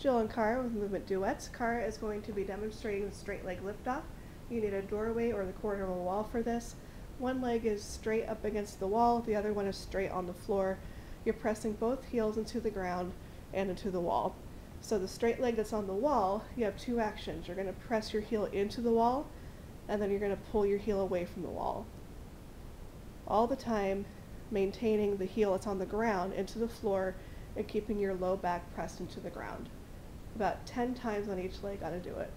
Jill and Cara with movement duets. Cara is going to be demonstrating the straight leg liftoff. You need a doorway or the corner of a wall for this. One leg is straight up against the wall, the other one is straight on the floor. You're pressing both heels into the ground and into the wall. So the straight leg that's on the wall, you have two actions. You're going to press your heel into the wall, and then you're going to pull your heel away from the wall. All the time, maintaining the heel that's on the ground into the floor and keeping your low back pressed into the ground. About 10 times on each leg, gotta do it.